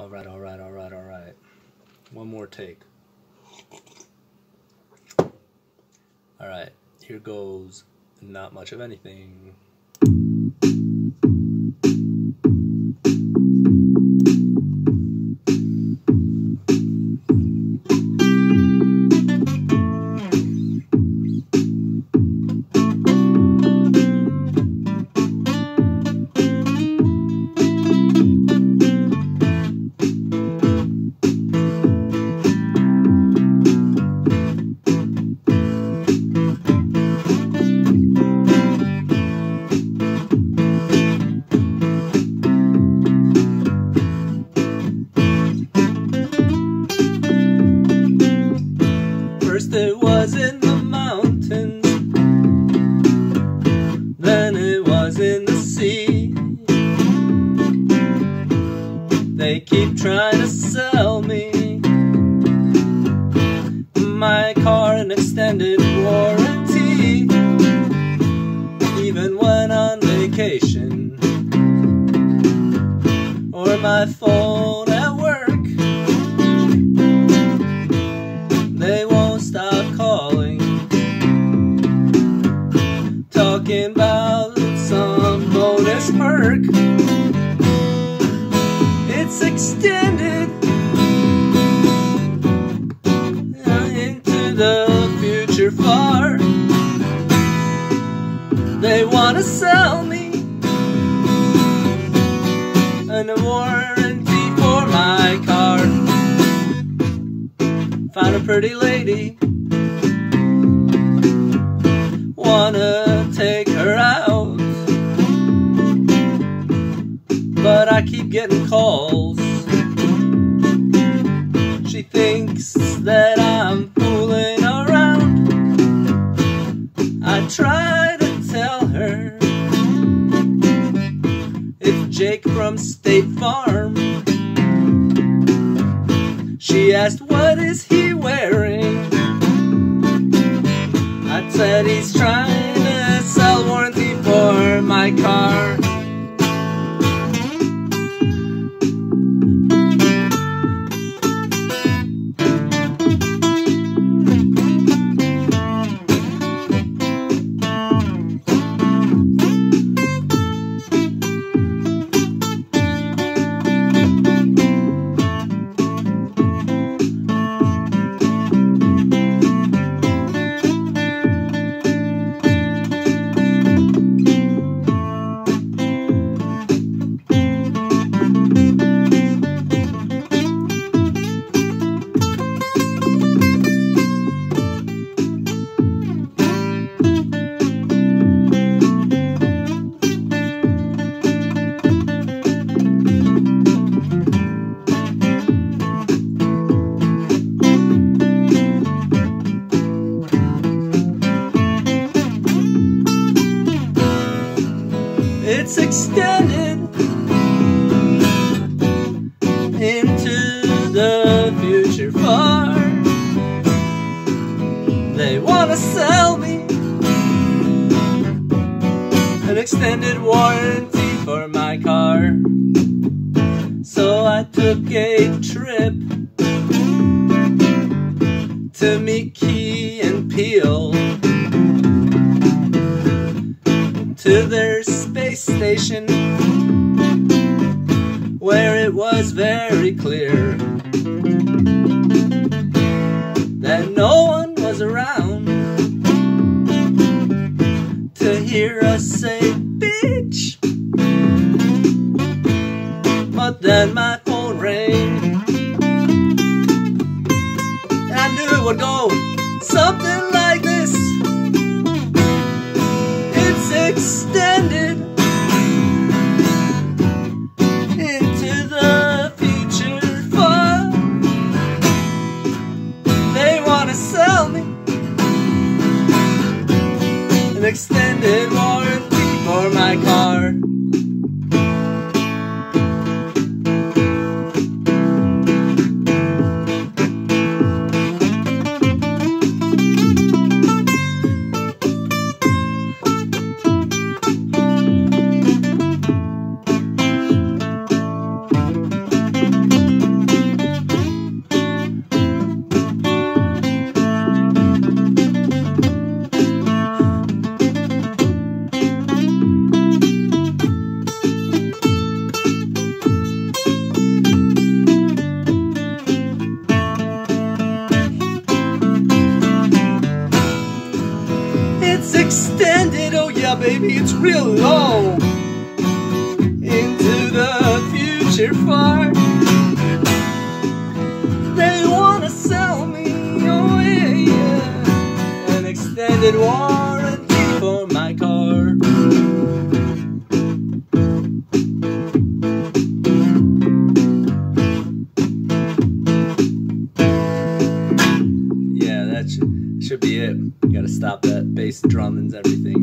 All right, all right, all right, all right. One more take. All right, here goes not much of anything. Extended warranty, even when on vacation or my phone at work. They won't stop calling, talking about some bonus perk. It's extended They want to sell me an warranty for my car. Found a pretty lady. Wanna take her out. But I keep getting calls. She thinks that from State Farm. She asked, What is he wearing? I said, He's trying to sell warranty for my car. It's extended into the future far. They wanna sell me an extended warranty for my car. So I took a trip to meet Key and Peele to their space station where it was very clear that no one was around to hear us say bitch. But then my phone rang. And I knew it would go extended warranty for my car. extended. Oh yeah, baby, it's real long into the future far. They wanna sell me, oh yeah, yeah, an extended one. gotta stop that bass drum and everything.